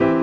you